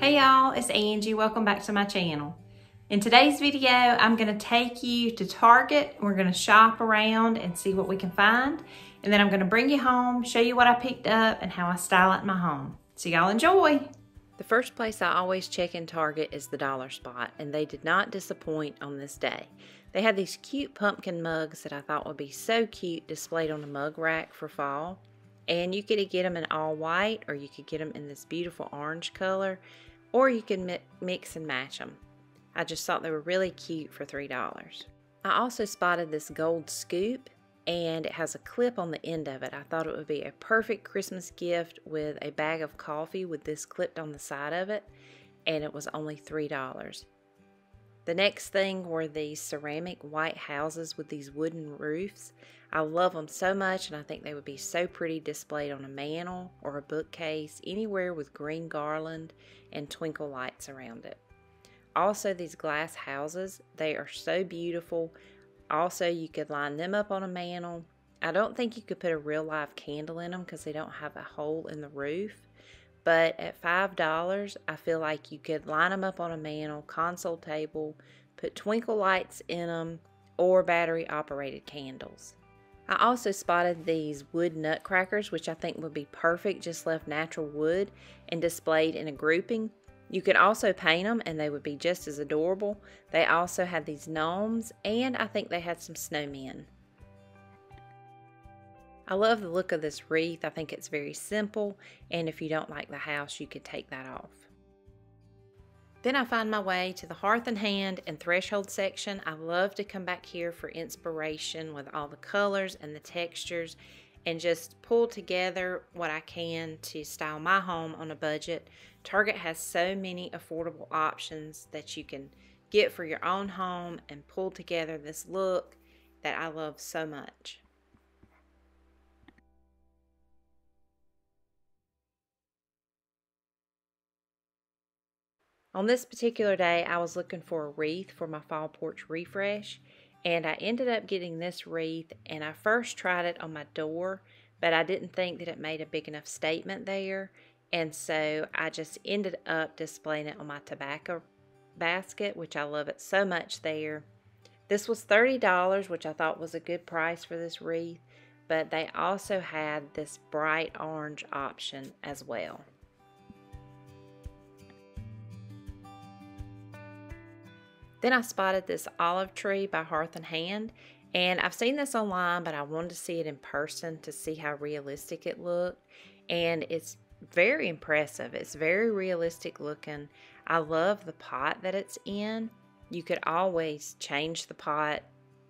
Hey y'all, it's Angie. Welcome back to my channel. In today's video, I'm gonna take you to Target. We're gonna shop around and see what we can find. And then I'm gonna bring you home, show you what I picked up and how I style it in my home. So y'all enjoy. The first place I always check in Target is the Dollar Spot, and they did not disappoint on this day. They had these cute pumpkin mugs that I thought would be so cute displayed on a mug rack for fall. And you could get them in all white, or you could get them in this beautiful orange color, or you can mix and match them. I just thought they were really cute for $3. I also spotted this gold scoop and it has a clip on the end of it. I thought it would be a perfect Christmas gift with a bag of coffee with this clipped on the side of it and it was only $3. The next thing were these ceramic white houses with these wooden roofs. I love them so much and I think they would be so pretty displayed on a mantle or a bookcase, anywhere with green garland and twinkle lights around it. Also, these glass houses, they are so beautiful. Also, you could line them up on a mantle. I don't think you could put a real live candle in them because they don't have a hole in the roof. But at $5, I feel like you could line them up on a mantle, console table, put twinkle lights in them, or battery operated candles. I also spotted these wood nutcrackers, which I think would be perfect, just left natural wood and displayed in a grouping. You could also paint them and they would be just as adorable. They also had these gnomes and I think they had some snowmen. I love the look of this wreath. I think it's very simple and if you don't like the house you could take that off. Then I find my way to the Hearth and Hand and Threshold section. I love to come back here for inspiration with all the colors and the textures and just pull together what I can to style my home on a budget. Target has so many affordable options that you can get for your own home and pull together this look that I love so much. On this particular day, I was looking for a wreath for my fall porch refresh and I ended up getting this wreath and I first tried it on my door but I didn't think that it made a big enough statement there and so I just ended up displaying it on my tobacco basket which I love it so much there. This was $30 which I thought was a good price for this wreath but they also had this bright orange option as well. Then I spotted this olive tree by Hearth and Hand. And I've seen this online, but I wanted to see it in person to see how realistic it looked. And it's very impressive. It's very realistic looking. I love the pot that it's in. You could always change the pot,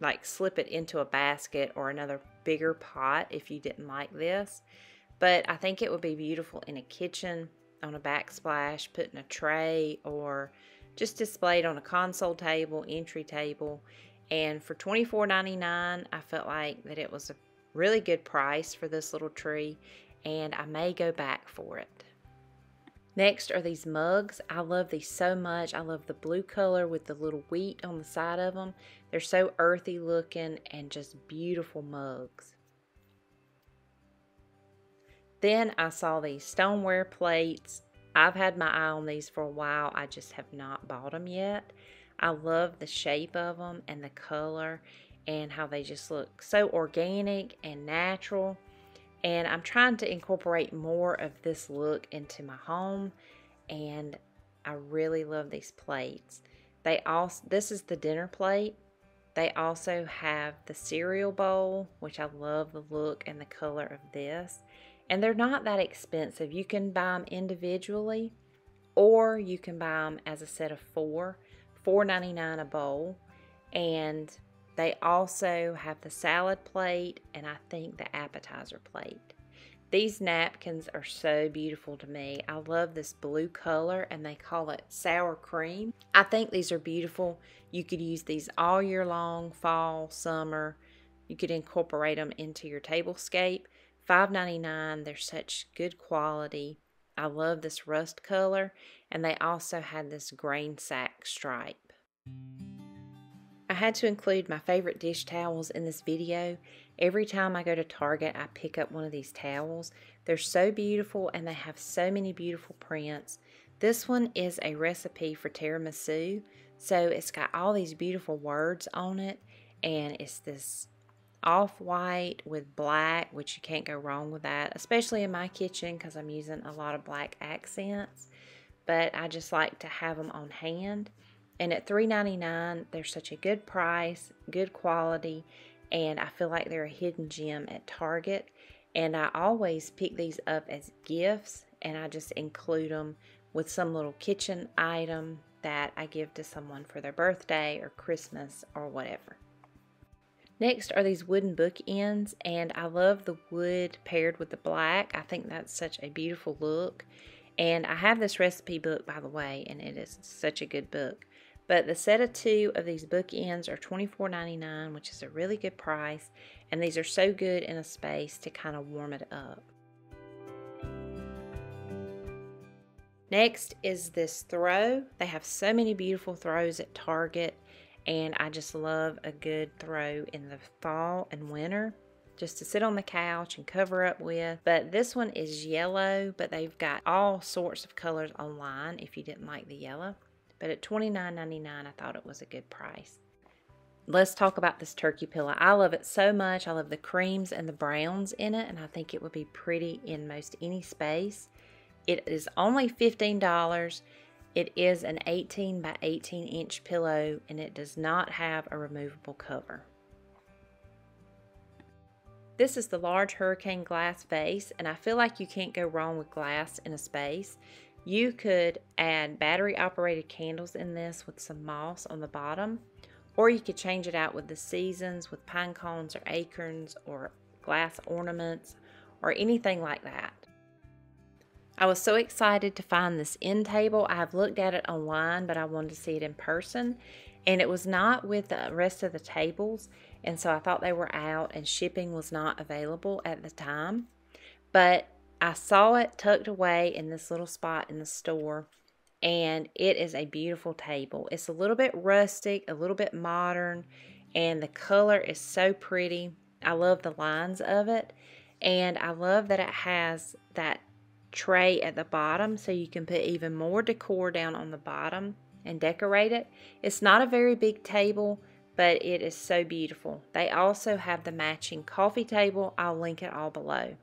like slip it into a basket or another bigger pot if you didn't like this. But I think it would be beautiful in a kitchen, on a backsplash, put in a tray, or just displayed on a console table, entry table. And for $24.99, I felt like that it was a really good price for this little tree and I may go back for it. Next are these mugs. I love these so much. I love the blue color with the little wheat on the side of them. They're so earthy looking and just beautiful mugs. Then I saw these stoneware plates I've had my eye on these for a while. I just have not bought them yet. I love the shape of them and the color and how they just look so organic and natural. And I'm trying to incorporate more of this look into my home and I really love these plates. They also this is the dinner plate. They also have the cereal bowl, which I love the look and the color of this. And they're not that expensive. You can buy them individually or you can buy them as a set of four, $4.99 a bowl. And they also have the salad plate and I think the appetizer plate. These napkins are so beautiful to me. I love this blue color and they call it sour cream. I think these are beautiful. You could use these all year long, fall, summer. You could incorporate them into your tablescape. $5.99. They're such good quality. I love this rust color, and they also had this grain sack stripe. I had to include my favorite dish towels in this video. Every time I go to Target, I pick up one of these towels. They're so beautiful and they have so many beautiful prints. This one is a recipe for tiramisu. So it's got all these beautiful words on it and it's this off-white with black, which you can't go wrong with that, especially in my kitchen because I'm using a lot of black accents. But I just like to have them on hand. And at $3.99, they're such a good price, good quality, and I feel like they're a hidden gem at Target. And I always pick these up as gifts, and I just include them with some little kitchen item that I give to someone for their birthday or Christmas or whatever. Next are these wooden bookends, and I love the wood paired with the black. I think that's such a beautiful look. And I have this recipe book, by the way, and it is such a good book. But the set of two of these bookends are $24.99, which is a really good price. And these are so good in a space to kind of warm it up. Next is this throw. They have so many beautiful throws at Target and I just love a good throw in the fall and winter just to sit on the couch and cover up with. But this one is yellow, but they've got all sorts of colors online if you didn't like the yellow. But at $29.99, I thought it was a good price. Let's talk about this turkey pillow. I love it so much. I love the creams and the browns in it, and I think it would be pretty in most any space. It is only $15 it is an 18 by 18 inch pillow and it does not have a removable cover. This is the large hurricane glass vase and I feel like you can't go wrong with glass in a space. You could add battery operated candles in this with some moss on the bottom or you could change it out with the seasons with pine cones or acorns or glass ornaments or anything like that. I was so excited to find this end table. I have looked at it online, but I wanted to see it in person. And it was not with the rest of the tables. And so I thought they were out and shipping was not available at the time. But I saw it tucked away in this little spot in the store. And it is a beautiful table. It's a little bit rustic, a little bit modern. And the color is so pretty. I love the lines of it. And I love that it has that tray at the bottom so you can put even more decor down on the bottom and decorate it. It's not a very big table, but it is so beautiful. They also have the matching coffee table. I'll link it all below.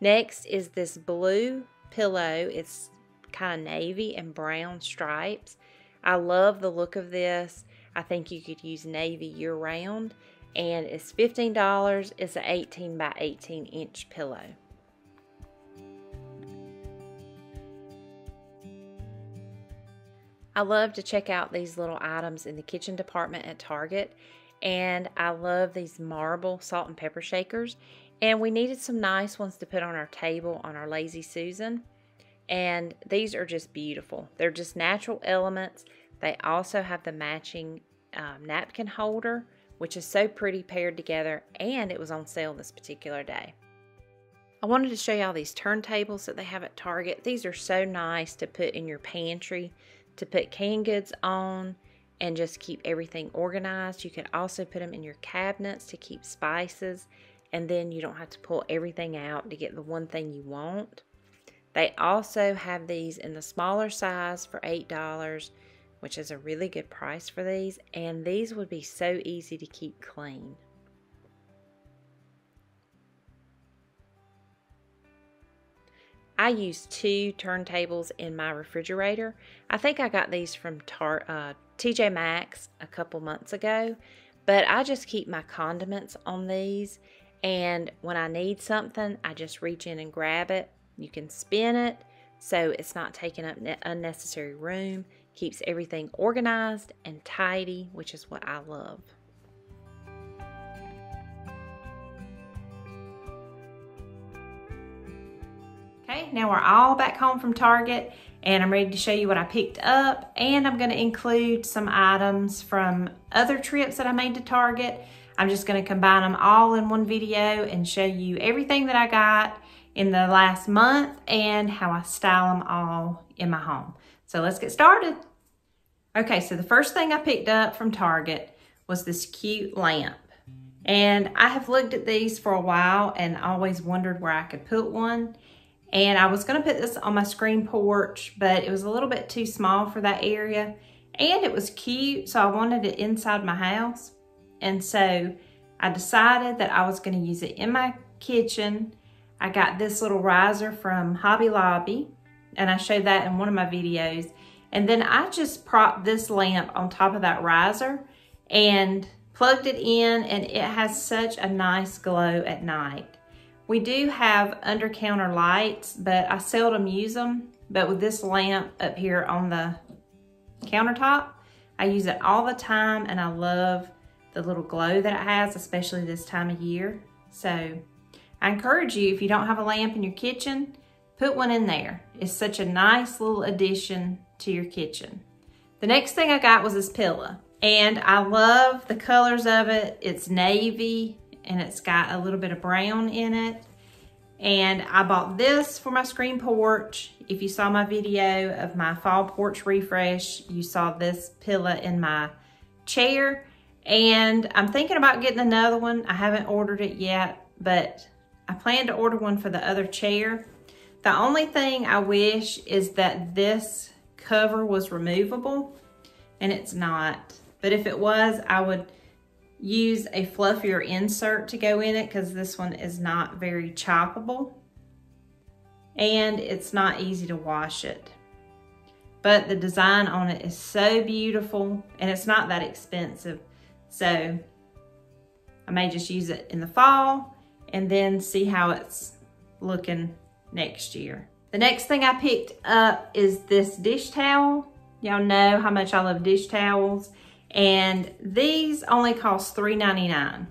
Next is this blue pillow. It's kind of navy and brown stripes. I love the look of this. I think you could use navy year round. And it's $15. It's an 18 by 18 inch pillow. I love to check out these little items in the kitchen department at Target. And I love these marble salt and pepper shakers. And we needed some nice ones to put on our table on our Lazy Susan. And these are just beautiful. They're just natural elements. They also have the matching um, napkin holder, which is so pretty paired together. And it was on sale this particular day. I wanted to show you all these turntables that they have at Target. These are so nice to put in your pantry to put canned goods on and just keep everything organized. You can also put them in your cabinets to keep spices and then you don't have to pull everything out to get the one thing you want. They also have these in the smaller size for $8, which is a really good price for these. And these would be so easy to keep clean. I use two turntables in my refrigerator. I think I got these from Tar uh, TJ Maxx a couple months ago, but I just keep my condiments on these. And when I need something, I just reach in and grab it. You can spin it so it's not taking up unnecessary room, keeps everything organized and tidy, which is what I love. Now we're all back home from Target and I'm ready to show you what I picked up and I'm gonna include some items from other trips that I made to Target. I'm just gonna combine them all in one video and show you everything that I got in the last month and how I style them all in my home. So let's get started. Okay, so the first thing I picked up from Target was this cute lamp. And I have looked at these for a while and always wondered where I could put one. And I was gonna put this on my screen porch, but it was a little bit too small for that area. And it was cute, so I wanted it inside my house. And so I decided that I was gonna use it in my kitchen. I got this little riser from Hobby Lobby, and I showed that in one of my videos. And then I just propped this lamp on top of that riser and plugged it in, and it has such a nice glow at night. We do have under counter lights, but I seldom use them. But with this lamp up here on the countertop, I use it all the time and I love the little glow that it has, especially this time of year. So I encourage you, if you don't have a lamp in your kitchen, put one in there. It's such a nice little addition to your kitchen. The next thing I got was this pillow. And I love the colors of it. It's navy and it's got a little bit of brown in it. And I bought this for my screen porch. If you saw my video of my fall porch refresh, you saw this pillow in my chair. And I'm thinking about getting another one. I haven't ordered it yet, but I plan to order one for the other chair. The only thing I wish is that this cover was removable, and it's not. But if it was, I would use a fluffier insert to go in it because this one is not very choppable and it's not easy to wash it. But the design on it is so beautiful and it's not that expensive. So I may just use it in the fall and then see how it's looking next year. The next thing I picked up is this dish towel. Y'all know how much I love dish towels. And these only cost $3.99.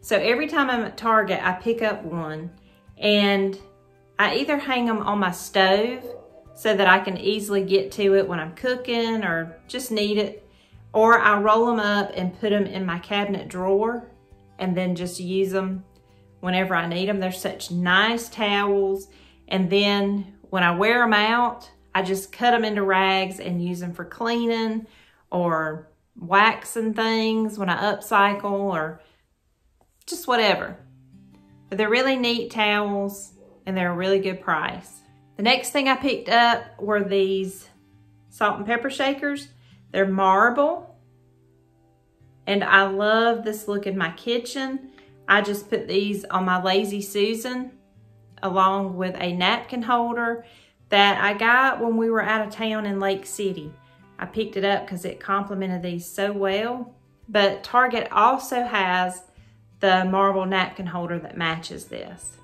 So every time I'm at Target, I pick up one and I either hang them on my stove so that I can easily get to it when I'm cooking or just need it, or I roll them up and put them in my cabinet drawer and then just use them whenever I need them. They're such nice towels. And then when I wear them out, I just cut them into rags and use them for cleaning or waxing things when I upcycle or just whatever. But they're really neat towels and they're a really good price. The next thing I picked up were these salt and pepper shakers. They're marble and I love this look in my kitchen. I just put these on my Lazy Susan along with a napkin holder that I got when we were out of town in Lake City. I picked it up because it complemented these so well. But Target also has the marble napkin holder that matches this.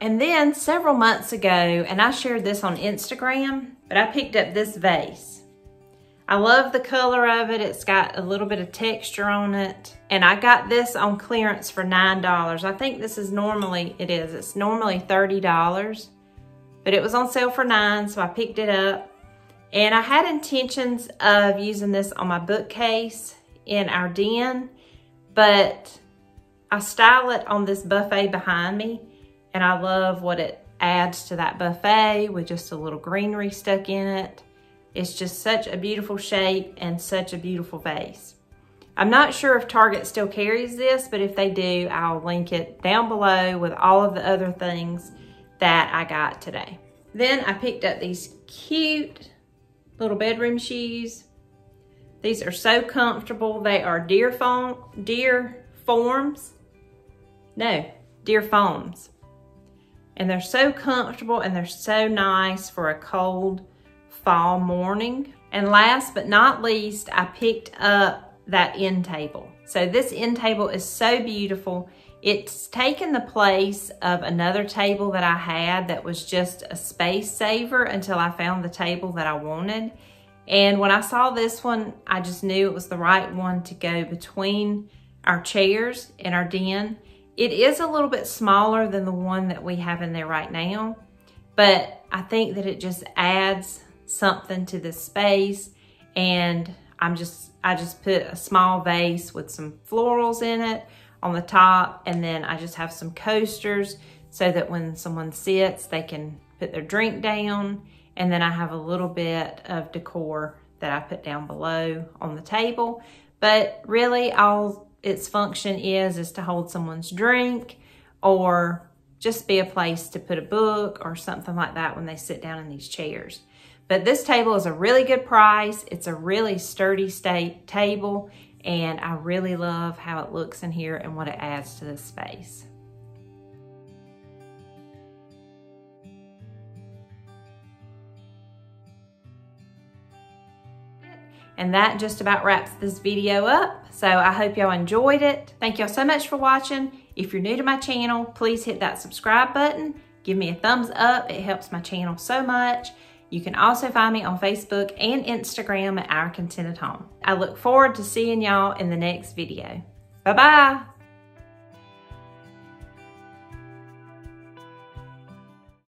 And then several months ago, and I shared this on Instagram, but I picked up this vase. I love the color of it. It's got a little bit of texture on it. And I got this on clearance for $9. I think this is normally, it is, it's normally $30. But it was on sale for 9 so I picked it up. And I had intentions of using this on my bookcase in our den, but I style it on this buffet behind me, and I love what it adds to that buffet with just a little greenery stuck in it. It's just such a beautiful shape and such a beautiful vase. I'm not sure if Target still carries this, but if they do, I'll link it down below with all of the other things that I got today. Then I picked up these cute little bedroom shoes. These are so comfortable. They are Dearfoam, deer forms. No, Dearfoams. And they're so comfortable and they're so nice for a cold fall morning. And last but not least, I picked up that end table. So this end table is so beautiful. It's taken the place of another table that I had that was just a space saver until I found the table that I wanted. And when I saw this one, I just knew it was the right one to go between our chairs in our den. It is a little bit smaller than the one that we have in there right now, but I think that it just adds something to the space and I'm just, I just put a small vase with some florals in it on the top and then I just have some coasters so that when someone sits they can put their drink down and then I have a little bit of decor that I put down below on the table but really all its function is is to hold someone's drink or just be a place to put a book or something like that when they sit down in these chairs. But this table is a really good price. It's a really sturdy state table and I really love how it looks in here and what it adds to this space. And that just about wraps this video up. So I hope y'all enjoyed it. Thank y'all so much for watching. If you're new to my channel, please hit that subscribe button. Give me a thumbs up. It helps my channel so much. You can also find me on Facebook and Instagram at Our Contented Home. I look forward to seeing y'all in the next video. Bye-bye.